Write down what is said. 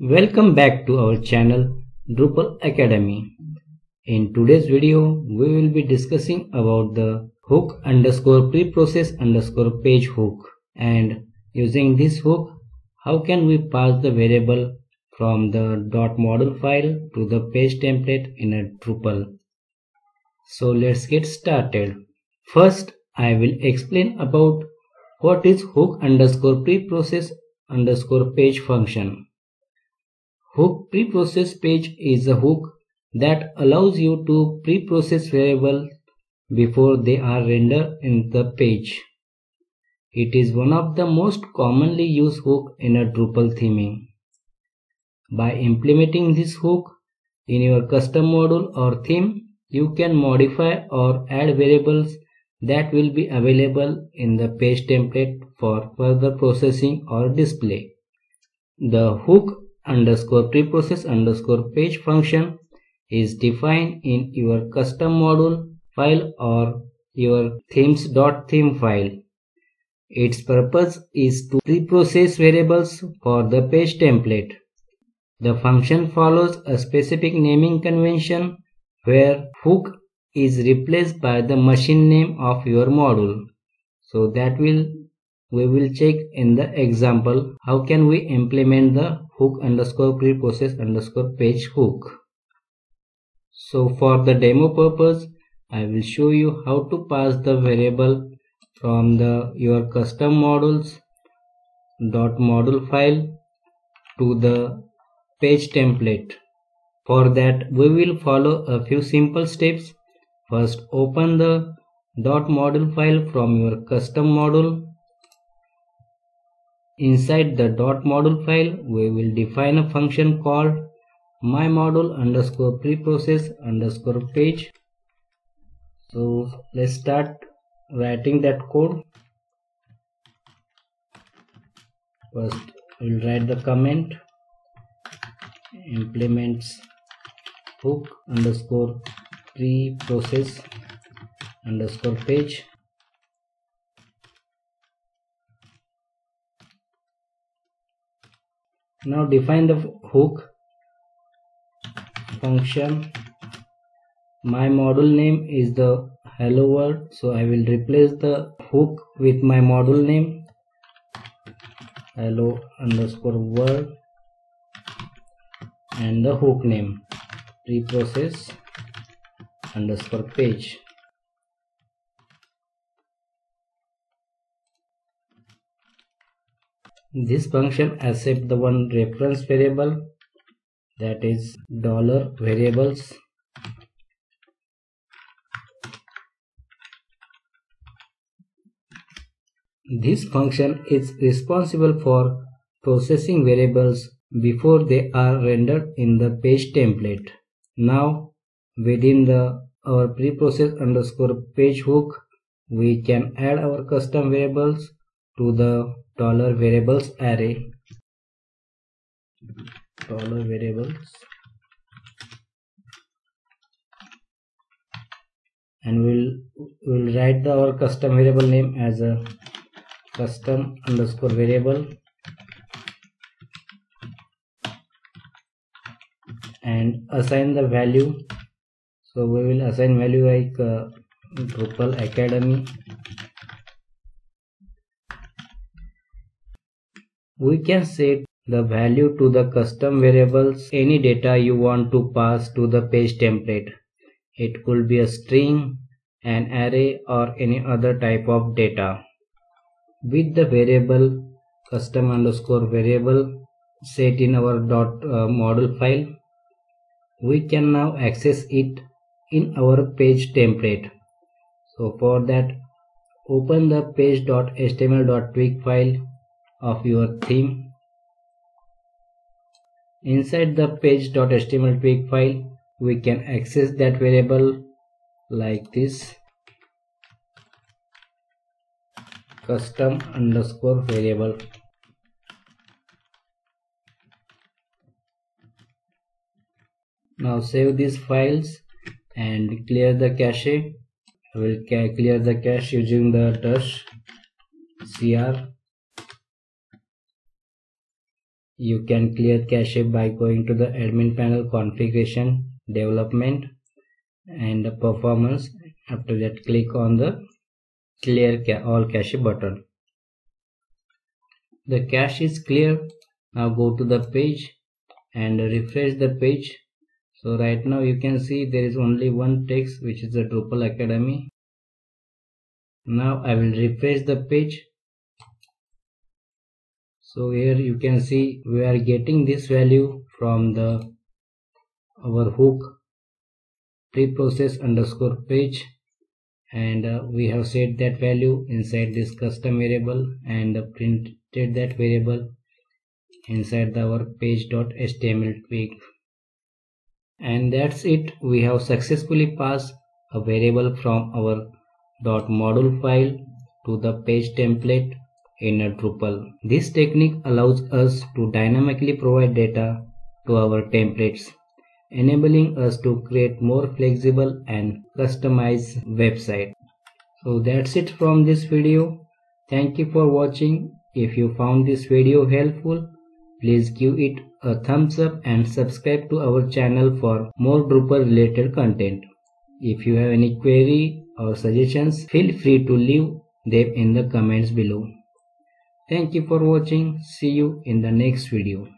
Welcome back to our channel Drupal Academy. In today's video, we will be discussing about the hook underscore preprocess underscore page hook and using this hook, how can we pass the variable from the dot module file to the page template in a Drupal. So let's get started. First, I will explain about what is hook underscore preprocess underscore page function. Hook preprocess page is a hook that allows you to preprocess variables before they are rendered in the page. It is one of the most commonly used hook in a Drupal theming. By implementing this hook in your custom module or theme, you can modify or add variables that will be available in the page template for further processing or display. The hook underscore preprocess underscore page function is defined in your custom module file or your themes.theme file. Its purpose is to preprocess variables for the page template. The function follows a specific naming convention where hook is replaced by the machine name of your module. So that will we will check in the example how can we implement the hook underscore preprocess underscore page hook. So for the demo purpose, I will show you how to pass the variable from the your custom modules dot module file to the page template. For that, we will follow a few simple steps. First, open the dot module file from your custom module Inside the dot module file, we will define a function called myModule underscore preprocess underscore page. So let's start writing that code. First, we'll write the comment implements hook underscore preprocess underscore page now define the hook function. My module name is the hello world so i will replace the hook with my module name hello underscore world and the hook name preprocess underscore page This function accepts the one reference variable that is dollar variables This function is responsible for processing variables before they are rendered in the page template. Now within the our preprocess underscore page hook we can add our custom variables to the dollar variables array. Dollar variables. And we'll we'll write the our custom variable name as a custom underscore variable. And assign the value. So we will assign value like uh, Drupal Academy We can set the value to the custom variables any data you want to pass to the page template. It could be a string, an array or any other type of data. With the variable custom underscore variable set in our dot uh, module file, we can now access it in our page template. So for that, open the page.html.twig file of your theme. Inside the page.html twig file, we can access that variable like this custom underscore variable. Now save these files and clear the cache. I will clear the cache using the drush cr you can clear cache by going to the admin panel configuration development and performance. After that click on the clear ca all cache button. The cache is clear. Now go to the page and refresh the page. So right now you can see there is only one text which is the Drupal Academy. Now I will refresh the page so here you can see we are getting this value from the our hook preprocess underscore page. And uh, we have set that value inside this custom variable and printed that variable inside the, our page.html twig and that's it. We have successfully passed a variable from our dot .module file to the page template in a Drupal. This technique allows us to dynamically provide data to our templates enabling us to create more flexible and customized website. So that's it from this video. Thank you for watching. If you found this video helpful, please give it a thumbs up and subscribe to our channel for more Drupal related content. If you have any query or suggestions, feel free to leave them in the comments below. Thank you for watching. See you in the next video.